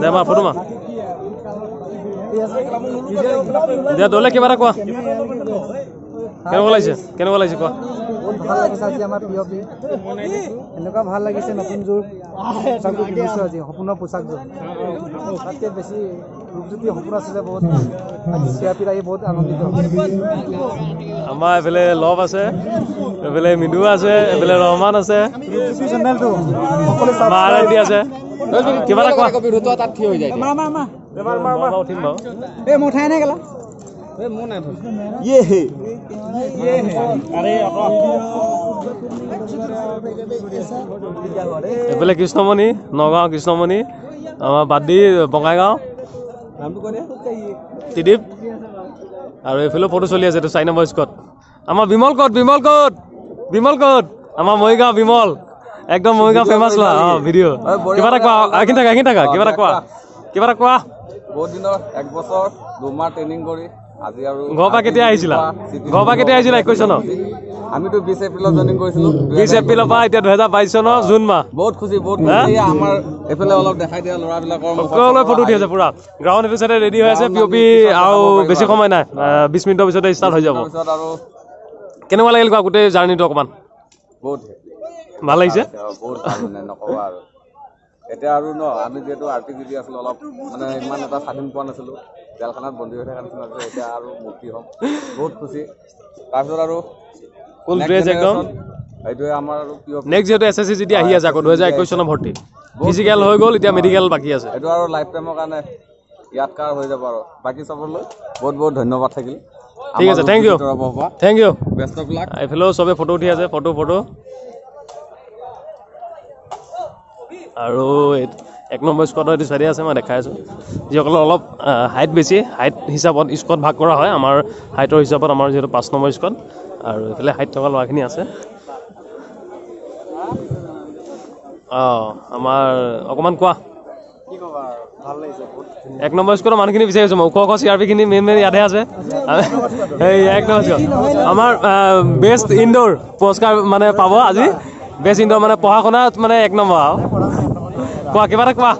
দে মা ফটো মা দে দলে এটা কোৱা কেনেকুৱা লাগিছে কেনেকুৱা লাগিছে কোৱা ভাল লাগিছে আজি আমাৰ পি এনেকুৱা ভাল লাগিছে নতুন যোৰ পিন্ধিছোঁ আজি সপোনৰ পোচাকযোৰ তাতকৈ বেছি ৰূপজ্যোতি সপোন আছিলে বহুত পিত আহি বহুত আনন্দিত আমাৰ এইফালে লভ আছে এইফালে মৃদু আছে এইফালে ৰহমান আছে। ৰূপজ্যোতি চেনেলটো সকলো মা আৰতি আছে। কিবা এটা কোৱা। মা মা মা। মই বাৰু উঠিম বাৰু। এই মোৰ ঠাই নাই গেলা। এইফালে কৃষ্ণমণি নগাঁও কৃষ্ণমণি আমাৰ বাদি বঙাইগাঁও। ত্ৰিদীপ। আৰু এইফালেও ফটো চলি আছে এইটো চাৰি নম্বৰ স্কট আমাৰ বিমল ক'ত বিমল ক'ত? বিমল ক'ত? আমাৰ মৰিগাঁও বিমল। একদম মৰিগাঁও ফেমাছ লোৱা অঁ ভিডিঅ' কিবা এটা কোৱা। এইখিনি থাকা এইখিনি থাকা। কিবা এটা কোৱা। কিবা এটা কোৱা। বহুত দিনৰ এক বছৰ দুমাহ ট্ৰেইনিং কৰি আজি আৰু ঘৰৰ পৰা কেতিয়া আহিছিলা? ঘৰৰ পৰা কেতিয়া আহিছিলা একৈছ চনৰ আমিতো বিছ এপ্ৰিলত জইনিং কৰিছিলো বিছ এপ্ৰিলৰ পৰা এতিয়া দুহেজাৰ বাইছ চনৰ জুন মাহ। বহুত খুচি বহুত আমাৰ এইফালে অলপ দেখাই দিয়া ল'ৰাবিলাকৰ সকলোৱে ফটো উঠি আছে পুৰা। গ্ৰাউণ্ড এইটো চাইডে ৰেডি হৈ আছে পি অ' পি আৰু বেছি সময় নাই। আহ, বিছ মিনিটৰ পিছতে ষ্টাৰ্ট হৈ যাব। তাৰপিছত আৰু কেনেকুৱা লাগিল কোৱা গোটেই জাৰ্ণিটো অকণমান? বহুত ভাল লাগিছে? বহুত ভাল মানে নক'বা আৰু। এতিয়া আৰু ন আমি যিহেতু আৰ টি দি আছিলোঁ অলপ মানে ইমান এটা স্বাধীন পোৱা নাছিলোঁ। জেলখানাত বন্দী হৈ থকা নিচিনা যে এতিয়া আৰু মুক্তি হ'ম। বহুত খুচি তাৰপিছত আৰু ফুল ড্ৰেছ একদম? এইটোৱে আমাৰ আৰু প্ৰিয় নেক্সট যিহেতু এছ এছ চি যেতিয়া আহি আছে আকৌ দুহেজাৰ একৈছ চনৰ ভৰ্তি। ফিজিকেল হৈ গ'ল এতিয়া মেডিকেল বাকী আছে। এইটো আৰু লাইফ টাইমৰ কাৰণে ইয়াত কাৰ হৈ যাব আৰু। বাকী চবলৈ বহুত বহুত ধন্যবাদ থাকিল। ঠিক আছে. Thank you best of luck এইফালেও চবে ফটো উঠি আছে ফটো ফটো। আৰু এক নম্বৰ স্কোৱাডৰ এইটো চাইডে আছে মই দেখাই আছোঁ। যিসকলৰ অলপ হাইট বেছি হাইট হিচাপত স্কোৱাড ভাগ কৰা হয়। আমাৰ হাইটৰ হিচাপত আমাৰ যিহেতু পাঁচ নম্বৰ স্কোৱাড আৰু এইফালে হাইট থকা ল'ৰাখিনি আছে। অঁ আমাৰ অকণমান কোৱা কি ক'বা আৰু ভাল লাগিছে বহুত এক নম্বৰ স্কুলৰ মানুহখিনি বিচাৰি আছোঁ মই। ওখ ওখ চি আৰ পিখিনি মেইন মেইন ইয়াতহে আছে। এই এক নম্বৰ স্কুল আমাৰ বেষ্ট ইনডোৰ পুৰস্কাৰ মানে পাব আজি। বেষ্ট ইনডোৰ মানে পঢ়া শুনাত মানে এক নম্বৰ আৰু। কোৱা কিবা এটা কোৱা?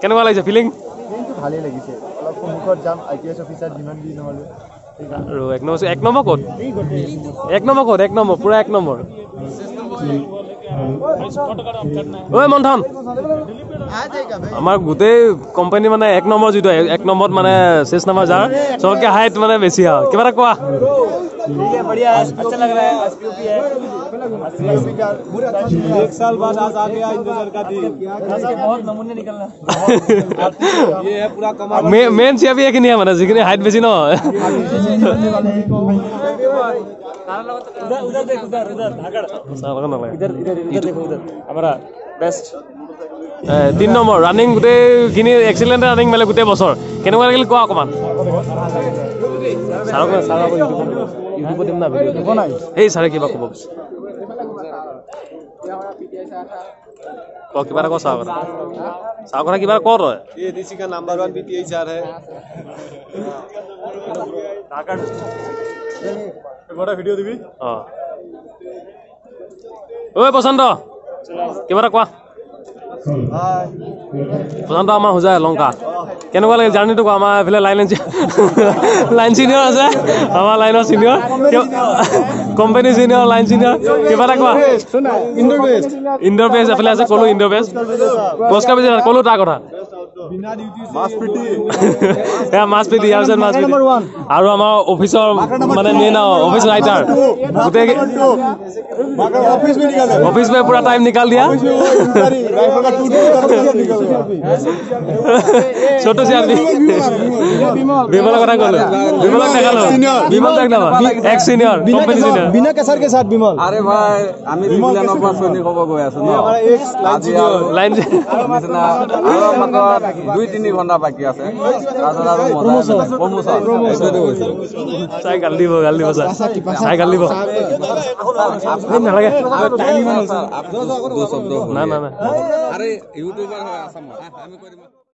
কেনেকুৱা লাগিছে ফিলিং ভালেই লাগিছে অলপ সন্মুখত যাম আই পি এছ অফিচাৰ যিমান দি নহ'লেও সেইকাৰণে আৰু এক নম্বৰ এক নম্বৰ ক'ত? এক নম্বৰ ক'ত? এক নম্বৰ পূৰা এক নম্বৰ। ঐ মন্থন। আমাৰ গোটেই কোম্পানী মানে এক নম্বৰ যিটো এক নম্বৰত মানে চেছ নাম্বাৰ যাৰ চবতকৈ হাইট মানে বেছি আৰু। কিবা এটা কোৱা। है बढ़िया है अच्छा लग रहा है एसपीओपी है एक साल बाद आज आ गया इंतजार का दिन बहुत नमूने निकलना ये है पूरा कमाल মেইন চিয়াবি এইখিনিয়ে মানে যিখিনি হাইট বেছি ন उधर उधर देख उधर उधर भागड़ इधर इधर इधर देखो उधर हमारा बेस्ट তিন নম্বৰ ৰানিং গোটেইখিনি এক্সিলেণ্ট ৰানিং মেলে গোটেই বছৰ কেনেকুৱা লাগিল কোৱা অকণমান ছাৰক ছাৰক ইউটিউবত দিম না ভিডিঅ' এই ছাৰে কিবা ক'ব কৈছে ক কিবা এটা ক ছাৰৰ কথা ছাৰৰ কথা কিবা এটা ক তই ये डीसी का नंबर वन पीटीआई चार है बड़ा वीडियो दिवी অঁ ঐ প্ৰশান্ত কিবা এটা কোৱা প্ৰশান্ত আমাৰ হোজাই লংকা কেনেকুৱা লাগিল জাৰ্ণিটো কোৱা আমাৰ এইফালে লাইন লাইন চিনিয়ৰ আছে আমাৰ লাইনৰ senior company junior line junior কিবা এটা কোৱা? ইণ্ডৰ বেষ্ট ইণ্ডৰ বেষ্ট এফালে আছে ক'লো ইণ্ডৰ বেষ্ট পুৰস্কাৰ বিজয় ক'লো তাৰ কথা। আৰু আমাৰ অফিচৰ মানে মেইন অফিচ ৰাইটাৰ গোটেই অফিচ মেন পুৰা টাইম নিকাল দিয়া। চতু চিয়ালি বিমলৰ কথা ক'লো। বিমলক দেখালো। বিমল। দেখাবা এক চিনিয়ৰ লাইন দুই তিনি ঘণ্টা বাকী আছে